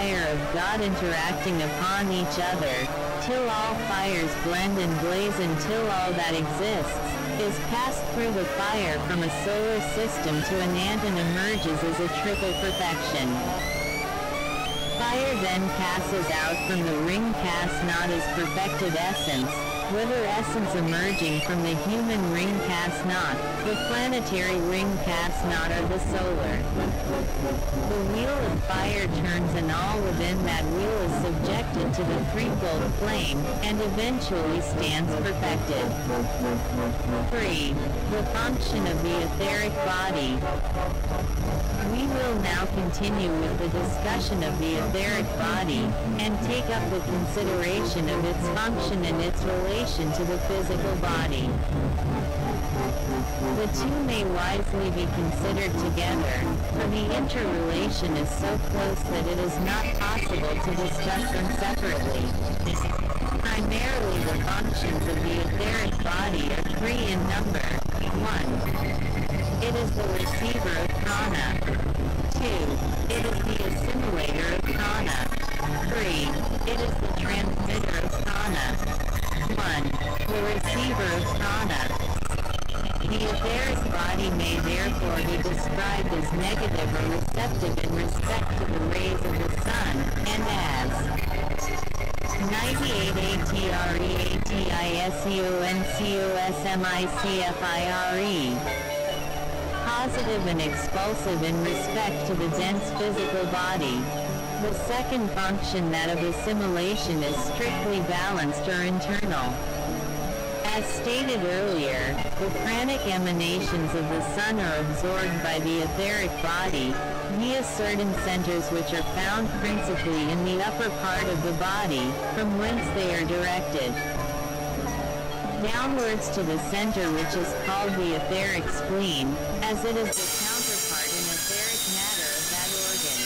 fire of God interacting upon each other, till all fires blend and blaze until all that exists, is passed through the fire from a solar system to an ant and emerges as a triple perfection. Fire then passes out from the ring pass not as perfected essence, whether essence emerging from the human ring pass not, the planetary ring pass not or the solar. The wheel of fire turns and all within that wheel is subjected to the threefold flame, and eventually stands perfected. 3. The function of the etheric body. We will now continue with the discussion of the etheric body, and take up the consideration of its function and its relation to the physical body. The two may wisely be considered together, for the interrelation is so close that it is not possible to discuss them separately. Primarily the functions of the etheric body are three in number. 1. It is the receiver of prana. 2. It is the assimilator of prana. 3. It is the transmitter of prana. 1. The receiver of prana. The etheric body may therefore be described as negative or receptive in respect to the rays of the sun, and as 98 ATREATISEONCOSMICFIRE Positive and expulsive in respect to the dense physical body. The second function that of assimilation is strictly balanced or internal. As stated earlier, the pranic emanations of the sun are absorbed by the etheric body, via certain centers which are found principally in the upper part of the body, from whence they are directed downwards to the center which is called the etheric spleen, as it is the counterpart in etheric matter of that organ.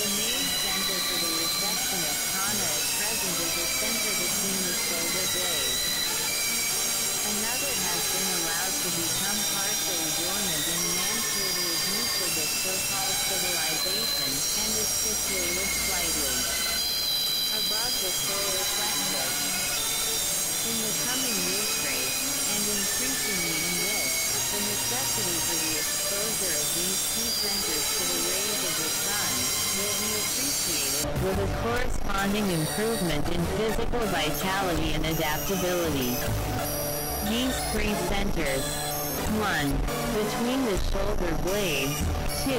The main center for the reception of prana at present is the center between the shoulder blades. Another has been allowed to become partially dormant in the anterior nucleus of so-called civilization, and is situated slightly above the solar plexus. In the coming years rate, and increasingly in this, the necessity for the exposure of these two centers to the rays of the sun, will be appreciated, with a corresponding improvement in physical vitality and adaptability. These three centers 1. Between the shoulder blades 2.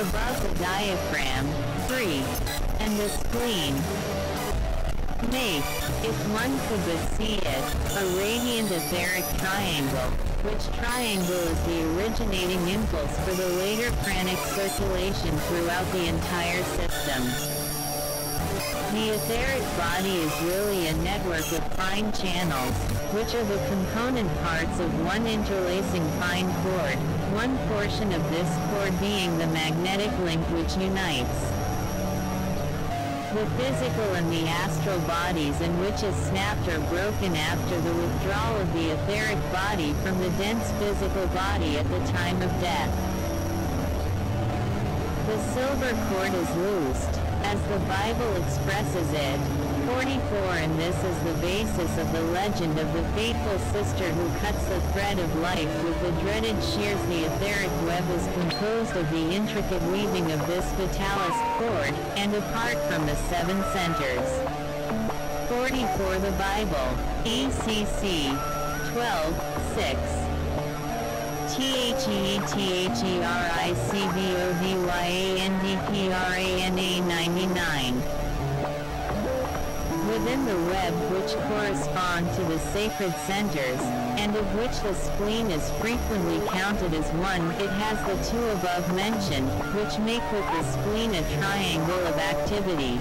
Above the diaphragm 3. And the spleen make, if one could but see it, a radiant etheric triangle, which triangle is the originating impulse for the later pranic circulation throughout the entire system. The etheric body is really a network of fine channels, which are the component parts of one interlacing fine cord, one portion of this cord being the magnetic link which unites the physical and the astral bodies and which is snapped or broken after the withdrawal of the etheric body from the dense physical body at the time of death. The silver cord is loosed, as the Bible expresses it, 44 and this is the basis of the legend of the faithful sister who cuts the thread of life with the dreaded shears the etheric web is composed of the intricate weaving of this vitalis cord, and apart from the seven centers. 44 The Bible, ECC, 12, 6. T-H-E-T-H-E-R-I-C-V-O-D-Y-A-N-D-P-R-A-N-A 99 within the web which correspond to the sacred centers, and of which the spleen is frequently counted as one, it has the two above mentioned, which make with the spleen a triangle of activity.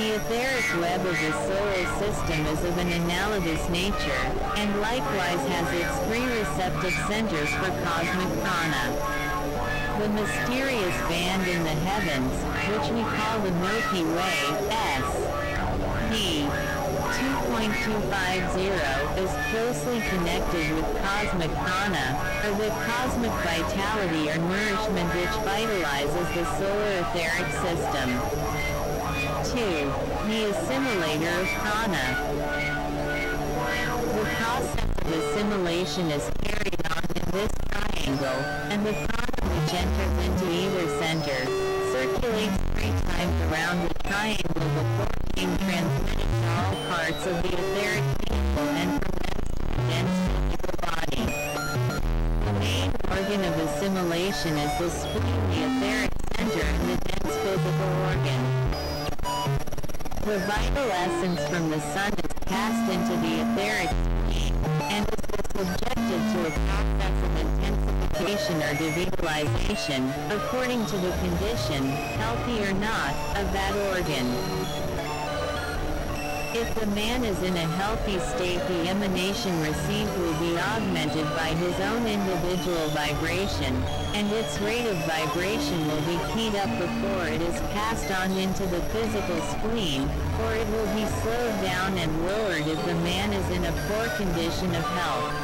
The etheric web of the solar system is of an analogous nature, and likewise has its three receptive centers for cosmic prana. The mysterious band in the heavens, which we call the Milky Way, S. P. 2.0 is closely connected with cosmic prana, or the cosmic vitality or nourishment which vitalizes the solar etheric system. 2. The assimilator of prana. The process of assimilation is carried on in this triangle, and the prana which enters into either center, circulates three times around the triangle before being transmitted to all parts of the etheric vehicle and from organ of assimilation is the spleen, the etheric center, and the dense physical organ. The vital essence from the sun is cast into the etheric and is subjected to a process of intensification or devitalization, according to the condition, healthy or not, of that organ. If the man is in a healthy state the emanation received will be augmented by his own individual vibration, and its rate of vibration will be keyed up before it is passed on into the physical spleen, or it will be slowed down and lowered if the man is in a poor condition of health.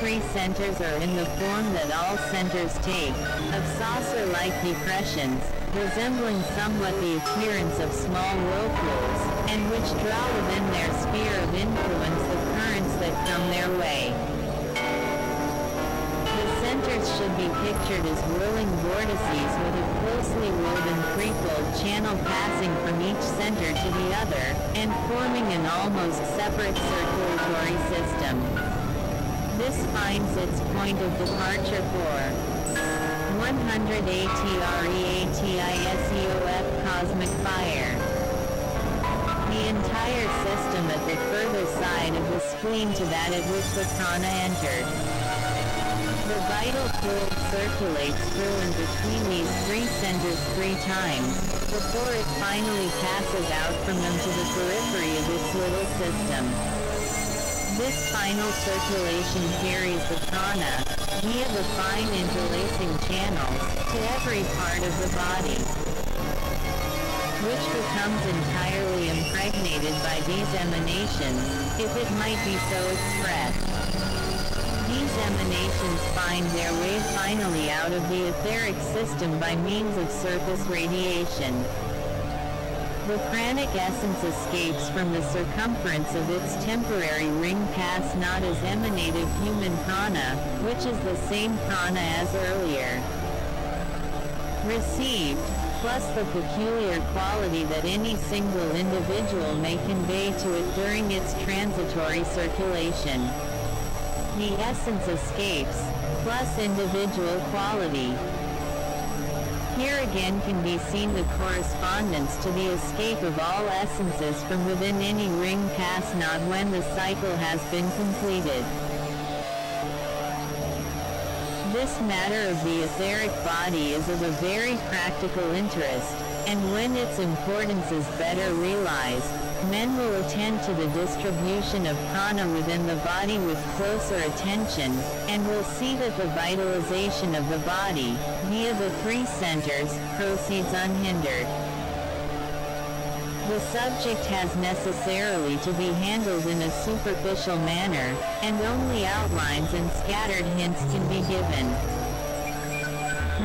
Three centers are in the form that all centers take, of saucer-like depressions, resembling somewhat the appearance of small whirlpools, and which draw within their sphere of influence the currents that come their way. The centers should be pictured as whirling vortices with a closely woven threefold channel passing from each center to the other, and forming an almost separate circulatory system. This finds its point of departure for 100 ATREATISEOF Cosmic Fire. The entire system at the further side of the screen to that at which the prana entered. The vital fluid circulates through and between these three centers three times, before it finally passes out from them to the periphery of its little system. This final circulation carries the prana, via the fine interlacing channels, to every part of the body, which becomes entirely impregnated by these emanations, if it might be so expressed. These emanations find their way finally out of the etheric system by means of surface radiation. The pranic essence escapes from the circumference of its temporary ring pass not as emanative human prana, which is the same prana as earlier received, plus the peculiar quality that any single individual may convey to it during its transitory circulation. The essence escapes, plus individual quality. Here again can be seen the correspondence to the escape of all essences from within any ring pass not when the cycle has been completed. This matter of the etheric body is of a very practical interest, and when its importance is better realized, men will attend to the distribution of prana within the body with closer attention, and will see that the vitalization of the body, via the three centers, proceeds unhindered. The subject has necessarily to be handled in a superficial manner, and only outlines and scattered hints can be given.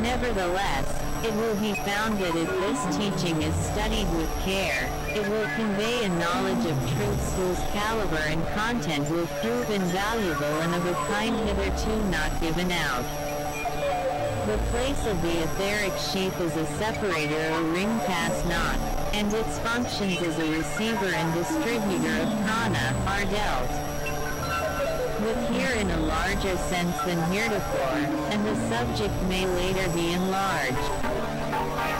Nevertheless, it will be found that if this teaching is studied with care, it will convey a knowledge of truths whose caliber and content will prove invaluable and of a kind hitherto not given out. The place of the etheric sheath is a separator or ring pass not, and its functions as a receiver and distributor of prana are dealt with here in a larger sense than heretofore, and the subject may later be enlarged.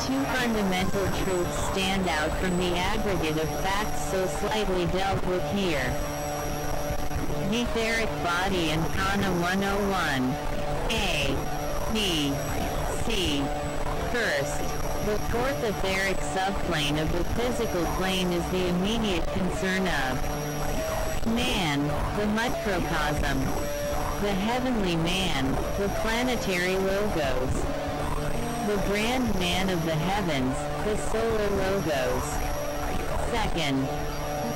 Two fundamental truths stand out from the aggregate of facts so slightly dealt with here. Etheric Body and Prana 101. A. B. C. First, the fourth etheric subplane of the physical plane is the immediate concern of Man, the microcosm. The heavenly man, the planetary logos. The grand man of the heavens, the solar logos. Second,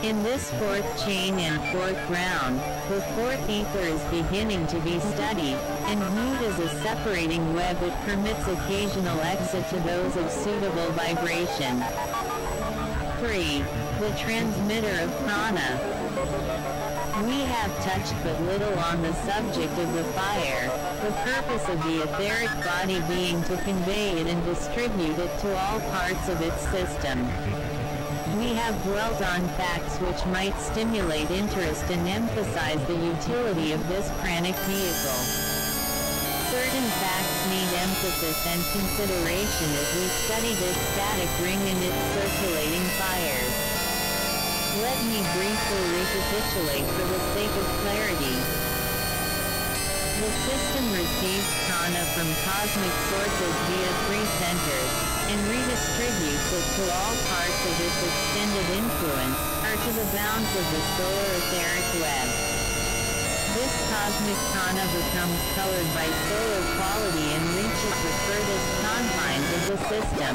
in this fourth chain and fourth round, the fourth ether is beginning to be studied, and viewed as a separating web that permits occasional exit to those of suitable vibration. 3. The transmitter of prana. We have touched but little on the subject of the fire, the purpose of the etheric body being to convey it and distribute it to all parts of its system. Have dwelt on facts which might stimulate interest and emphasize the utility of this pranic vehicle. Certain facts need emphasis and consideration as we study this static ring and its circulating fires. Let me briefly recapitulate for the sake of clarity. The system receives prana from cosmic sources via three centers, and redistributes it to all parts of its extended influence, or to the bounds of the solar etheric web. Cosmic prana becomes colored by solar quality and reaches the furthest confines of the system.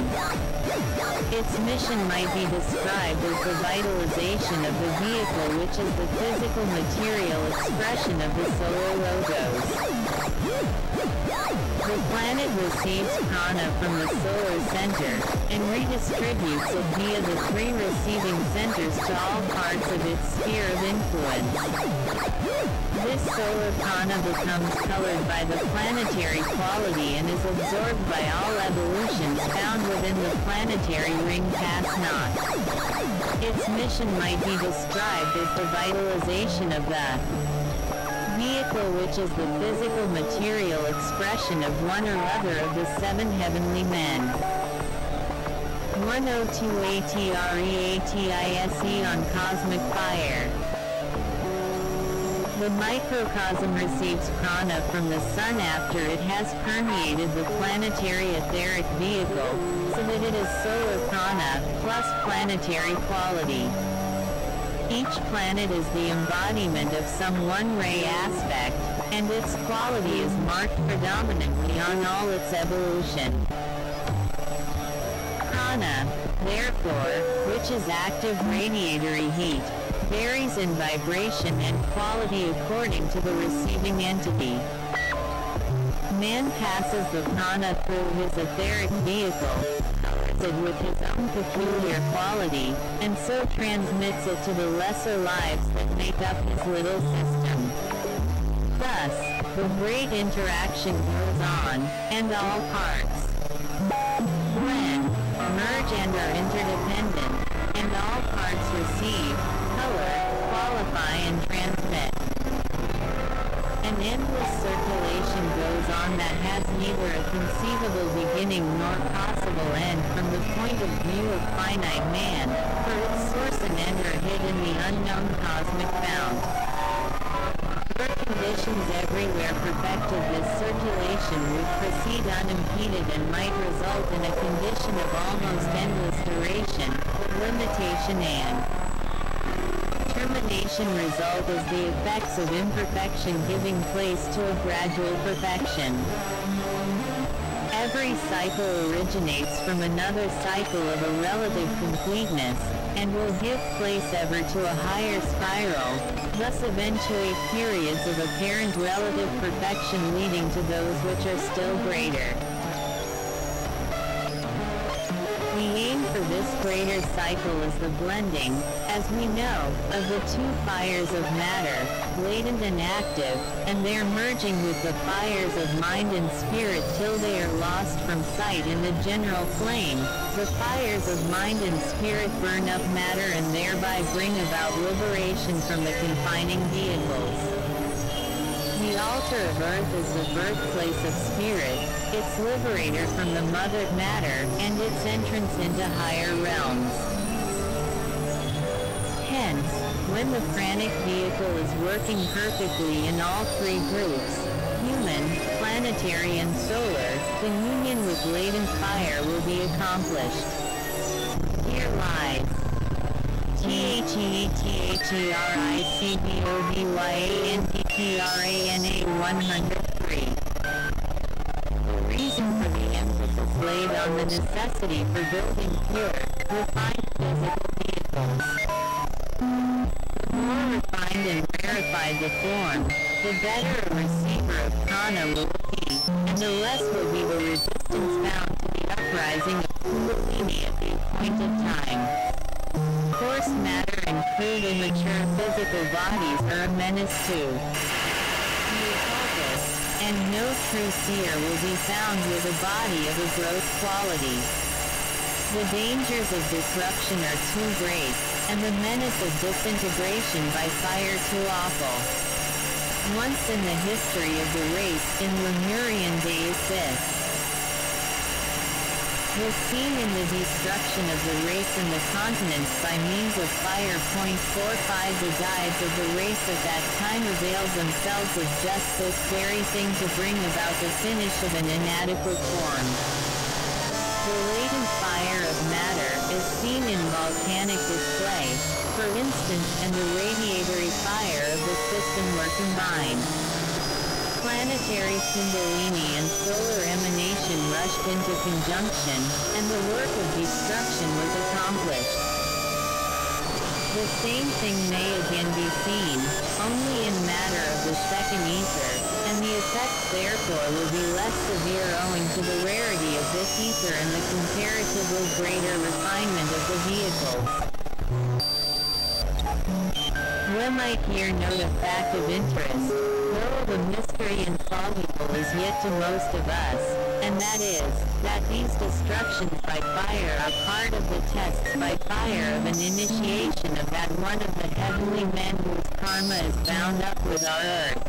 Its mission might be described as the vitalization of the vehicle which is the physical material expression of the solar logos. The planet receives prana from the solar center, and redistributes it via the three receiving centers to all parts of its sphere of influence. This solar prana becomes colored by the planetary quality and is absorbed by all evolutions found within the planetary ring past naught. Its mission might be described as the vitalization of the which is the physical material expression of one or other of the seven heavenly men. 102 ATREATISE on Cosmic Fire The microcosm receives prana from the sun after it has permeated the planetary etheric vehicle, so that it is solar prana, plus planetary quality. Each planet is the embodiment of some one-ray aspect, and its quality is marked predominantly on all its evolution. Prana, therefore, which is active radiatory heat, varies in vibration and quality according to the receiving entity. Man passes the prana through his etheric vehicle, with his own peculiar quality, and so transmits it to the lesser lives that make up his little system. Thus, the great interaction goes on, and all parts blend, merge and are interdependent, and all parts receive, color, qualify and transmit. An endless circulation goes on that has neither a conceivable beginning nor possible end from the point of view of finite man, for its source and end are hid in the unknown cosmic bound. Were conditions everywhere perfected this circulation would proceed unimpeded and might result in a condition of almost endless duration, limitation and termination result is the effects of imperfection giving place to a gradual perfection. Every cycle originates from another cycle of a relative completeness, and will give place ever to a higher spiral, thus eventuate periods of apparent relative perfection leading to those which are still greater. Greater cycle is the blending, as we know, of the two fires of matter, latent and active, and their merging with the fires of mind and spirit till they are lost from sight in the general flame. The fires of mind and spirit burn up matter and thereby bring about liberation from the confining vehicles. The altar of earth is the birthplace of spirit, its liberator from the mother matter, and its entrance into higher realms. Hence, when the pranic vehicle is working perfectly in all three groups, human, planetary and solar, the union with latent fire will be accomplished. Here lies T-H-E-T-H-E-R-I-C-B-O-D-Y-A-N-T-P-R-A-N-A 103. The reason for the emphasis laid on the necessity for building pure, refined physical vehicles. The more refined and rarefied the form, the better a receiver of prana will be, and the less will be the resistance found to the uprising of kundalini at the appointed time. Coarse matter and crude immature physical bodies are a menace to occultist, and no true seer will be found with a body of a gross quality. The dangers of disruption are too great, and the menace of disintegration by fire too awful. Once in the history of the race in Lemurian days this was seen in the destruction of the race and the continents by means of fire. 45 The guides of the race at that time availed themselves of just this very thing to bring about the finish of an inadequate form. The latent fire of matter is seen in volcanic display, for instance and the radiatory fire of the system were combined. Planetary kundalini and solar rushed into conjunction, and the work of destruction was accomplished. The same thing may again be seen, only in matter of the second ether, and the effects therefore will be less severe owing to the rarity of this ether and the comparatively greater refinement of the vehicles. We might here note a fact of interest, though a mystery insoluble is yet to most of us, and that is, that these destructions by fire are part of the tests by fire of an initiation of that one of the heavenly men whose karma is bound up with our earth.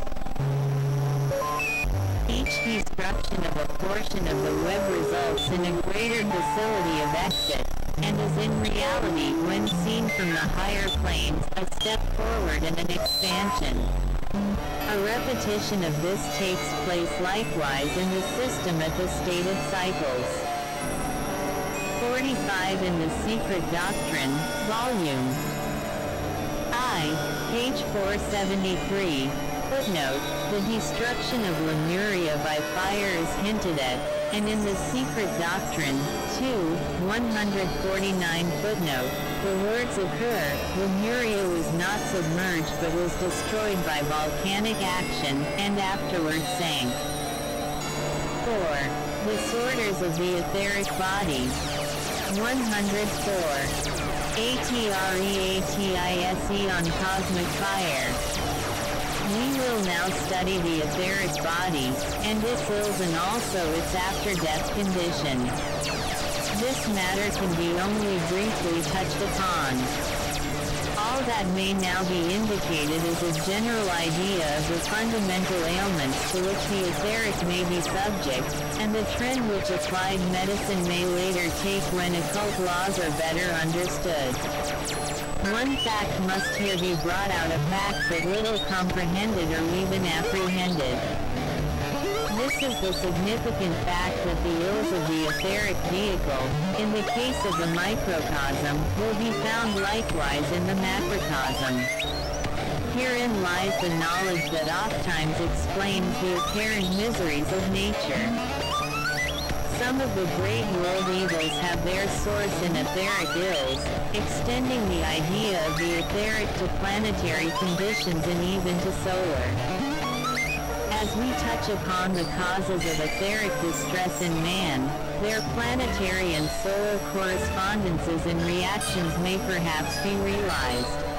Each destruction of a portion of the web results in a greater facility of exit, and is in reality when seen from the higher planes, a step forward and an expansion. A repetition of this takes place likewise in the system at the stated cycles. 45 in the Secret Doctrine, Volume I, page 473, footnote, the destruction of Lemuria by fire is hinted at, and in the Secret Doctrine, 2, 149 footnote, the words occur, Lemuria was not submerged but was destroyed by volcanic action, and afterwards sank. 4. Disorders of the etheric body. 104. ATREATISE on cosmic fire. Now study the etheric body, and its ills and also its after-death condition. This matter can be only briefly touched upon. All that may now be indicated is a general idea of the fundamental ailments to which the etheric may be subject, and the trend which applied medicine may later take when occult laws are better understood. One fact must here be brought out a fact but little comprehended or even apprehended. This is the significant fact that the ills of the etheric vehicle, in the case of the microcosm, will be found likewise in the macrocosm. Herein lies the knowledge that oft-times explains the apparent miseries of nature. Some of the great world evils have their source in etheric ills, extending the idea of the etheric to planetary conditions and even to solar. As we touch upon the causes of etheric distress in man, their planetary and solar correspondences and reactions may perhaps be realized.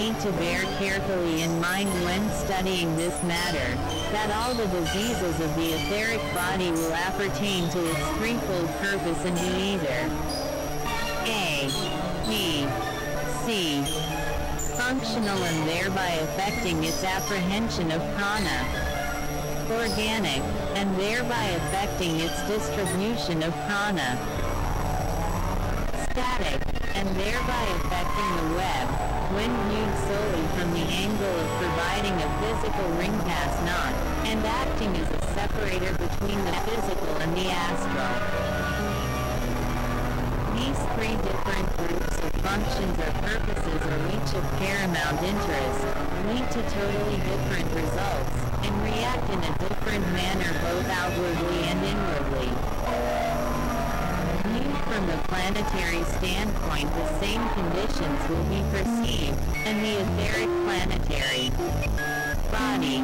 Need to bear carefully in mind when studying this matter, that all the diseases of the etheric body will appertain to its threefold purpose and be either A, B, C, functional and thereby affecting its apprehension of prana, organic, and thereby affecting its distribution of prana, static, and thereby affecting the web, when viewed solely from the angle of providing a physical ring pass not, and acting as a separator between the physical and the astral. These three different groups of functions or purposes are each of paramount interest, lead to totally different results, and react in a different manner both outwardly and inwardly. From the planetary standpoint the same conditions will be perceived, and the etheric planetary body.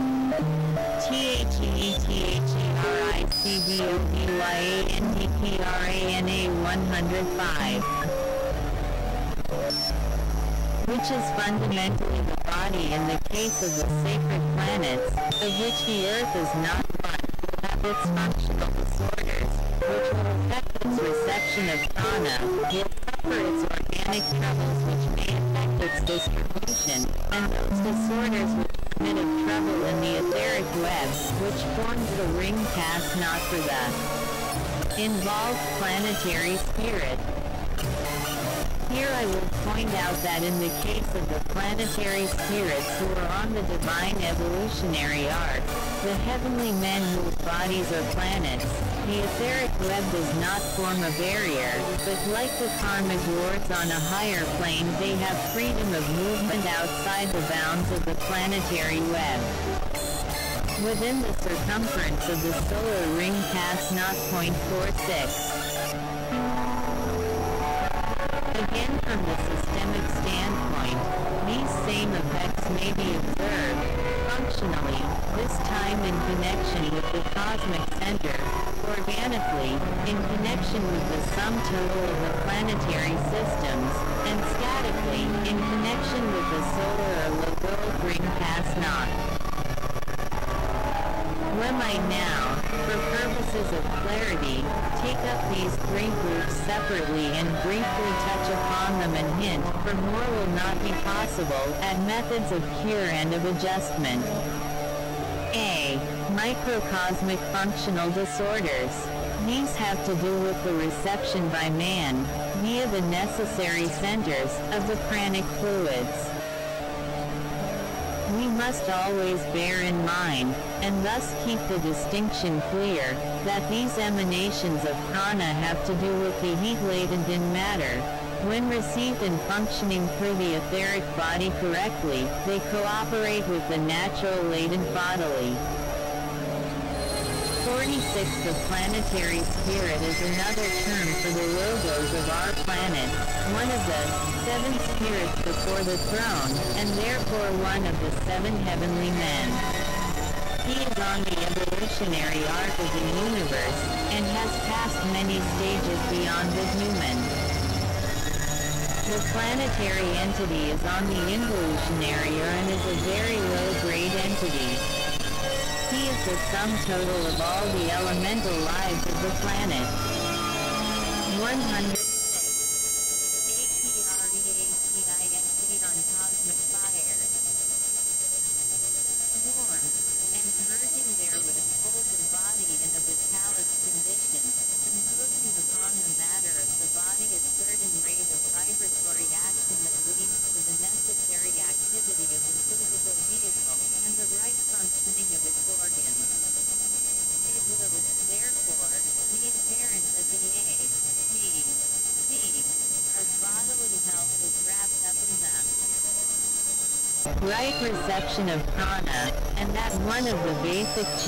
T-H-E-T-H-E-R-I-C-B-O-D-Y-A-N-D-P-R-A-N-A 105 which is fundamentally the body in the case of the sacred planets, of which the Earth is not one, have its functional disorders, which will affect its reception of prana, will suffer its organic troubles which may affect its distribution, and those disorders which permit of trouble in the etheric web, which forms the ring pass not for the involved planetary spirit. Here I will point out that in the case of the planetary spirits who are on the divine evolutionary arc, the heavenly men whose bodies are planets, the etheric web does not form a barrier, but like the karmic lords on a higher plane they have freedom of movement outside the bounds of the planetary web. Within the circumference of the solar ring pass not .46. Again from the systemic standpoint, these same effects may be observed, functionally, this time in connection with the cosmic center, organically, in connection with the sum total of the planetary systems, and statically, in connection with the solar or logoic ring pass not. Let I now, for purposes of clarity, take up these three groups separately and briefly touch upon them and hint, for more will not be possible, at methods of cure and of adjustment. Microcosmic functional disorders. These have to do with the reception by man, via the necessary centers, of the pranic fluids we must always bear in mind, and thus keep the distinction clear, that these emanations of prana have to do with the heat latent in matter. When received and functioning through the etheric body correctly, they cooperate with the natural latent bodily. 46 The planetary spirit is another term for the logos of our planet, one of the seven spirits before the throne, and therefore one of the seven heavenly men. He is on the evolutionary arc of the universe, and has passed many stages beyond the human. The planetary entity is on the involutionary and is a very low-grade entity. The sum total of all the elemental lives of the planet. 100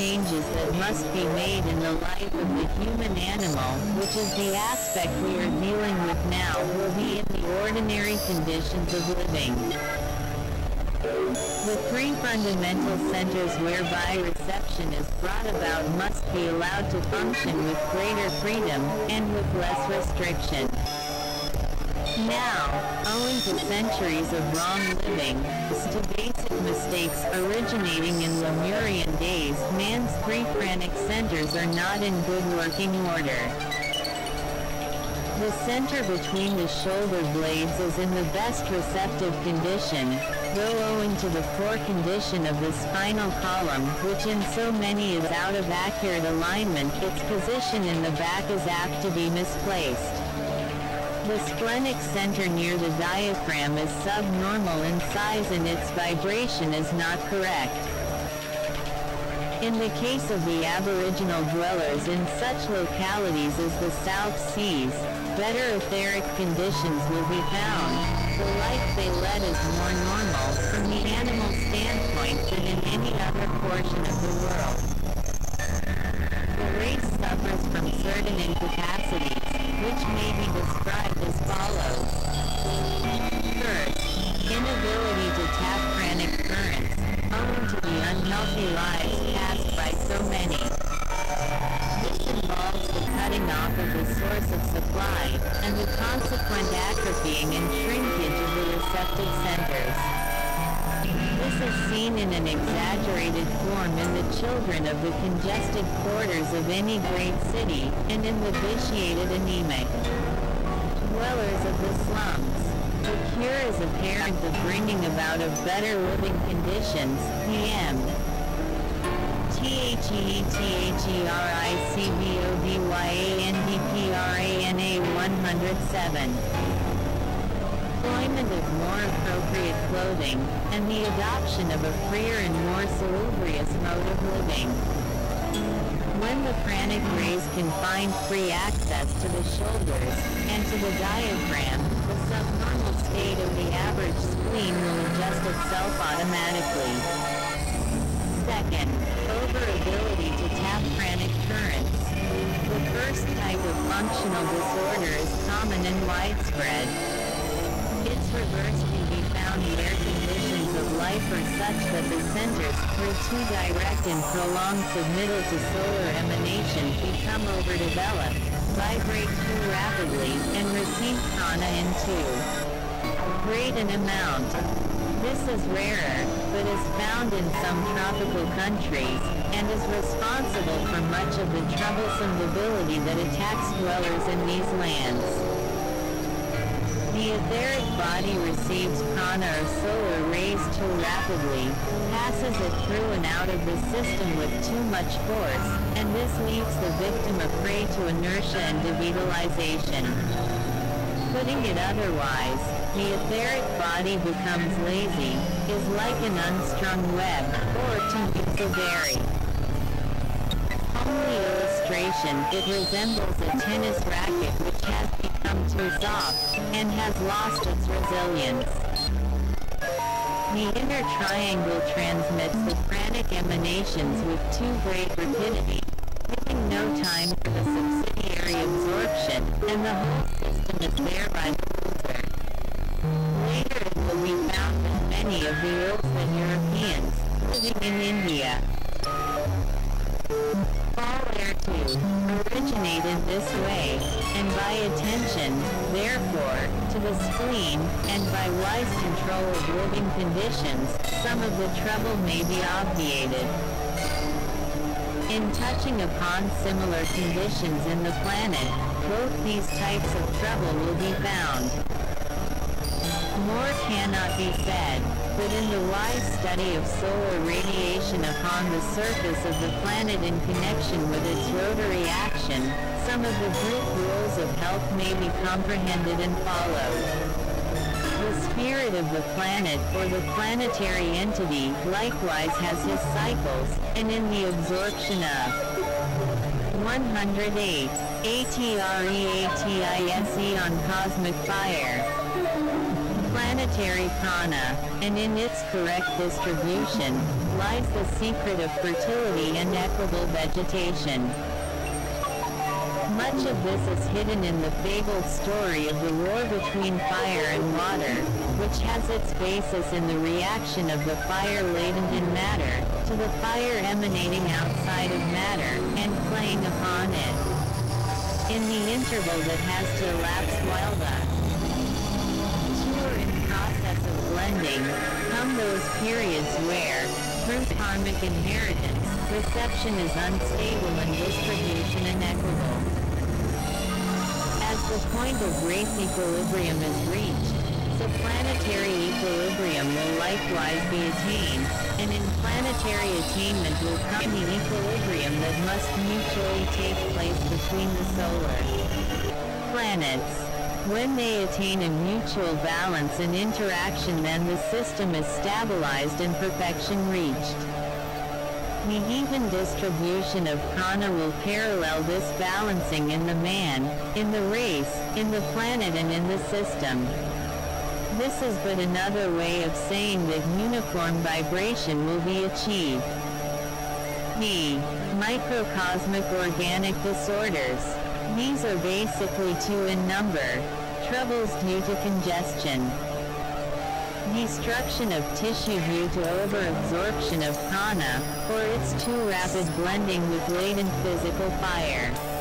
changes that must be made in the life of the human animal, which is the aspect we are dealing with now, will be in the ordinary conditions of living. The three fundamental centers whereby reception is brought about must be allowed to function with greater freedom, and with less restriction. Now, owing to centuries of wrong living, to basic mistakes originating in Lemurian days, man's three pranic centers are not in good working order. The center between the shoulder blades is in the best receptive condition, though owing to the poor condition of the spinal column, which in so many is out of accurate alignment, its position in the back is apt to be misplaced. The splenic center near the diaphragm is subnormal in size and its vibration is not correct. In the case of the aboriginal dwellers in such localities as the South Seas, better etheric conditions will be found. The life they led is more normal from the animal standpoint than in any other portion of the world. The race suffers from certain incapacities, which may be described as follows. First, inability to tap pranic currents, owing to the unhealthy lives passed by so many. This involves the cutting off of the source of supply, and the consequent atrophying and shrinkage of the receptive centers. This is seen in an exaggerated form in the children of the congested quarters of any great city, and in the vitiated anemic dwellers of the slums. The cure is apparent the bringing about of better living conditions, PM. T-H-E-T-H-E-R-I-C-B-O-D-Y-A-N-D-P-R-A-N-A 107 employment of more appropriate clothing, and the adoption of a freer and more salubrious mode of living. When the pranic rays can find free access to the shoulders, and to the diaphragm, the subnormal state of the average spleen will adjust itself automatically. Second, overability to tap pranic currents. The first type of functional disorder is common and widespread. Reverse can be found where conditions of life are such that the centers, through too direct and prolonged submittal to solar emanation become overdeveloped, vibrate too rapidly, and receive prana in too great an amount. This is rarer, but is found in some tropical countries, and is responsible for much of the troublesome debility that attacks dwellers in these lands. The etheric body receives prana or solar rays too rapidly, passes it through and out of the system with too much force, and this leaves the victim a prey to inertia and devitalization. Putting it otherwise, the etheric body becomes lazy, is like an unstrung web, or to a very homely illustration, it resembles a tennis racket which become too soft, and has lost its resilience. The inner triangle transmits the pranic emanations with too great rapidity, giving no time for the subsidiary absorption, and the whole system is thereby loser. Later it will be found that many of the Ilsen Europeans, living in India, fall thereto, originate in this way, and by attention, therefore, to the spleen, and by wise control of living conditions, some of the trouble may be obviated. In touching upon similar conditions in the planet, both these types of trouble will be found. More cannot be said, but in the wise study of solar radiation upon the surface of the planet in connection with its rotary action, some of the group rules of health may be comprehended and followed. The spirit of the planet or the planetary entity likewise has his cycles, and in the absorption of 108 ATREATISE on cosmic fire planetary prana, and in its correct distribution, lies the secret of fertility and equable vegetation. Much of this is hidden in the fabled story of the war between fire and water, which has its basis in the reaction of the fire latent in matter, to the fire emanating outside of matter, and playing upon it. In the interval that has to elapse while the blending, come those periods where, through karmic inheritance, reception is unstable and distribution inequitable. As the point of race equilibrium is reached, the planetary equilibrium will likewise be attained, and in planetary attainment will come the equilibrium that must mutually take place between the solar planets. When they attain a mutual balance and interaction then the system is stabilized and perfection reached. The even distribution of prana will parallel this balancing in the man, in the race, in the planet and in the system. This is but another way of saying that uniform vibration will be achieved. B. Microcosmic organic disorders. These are basically two in number. Troubles due to congestion. Destruction of tissue due to overabsorption of prana, or its too rapid blending with latent physical fire.